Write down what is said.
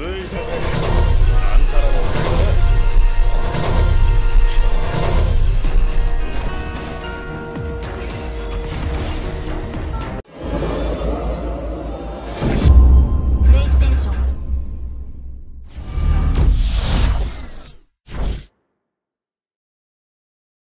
Aceita!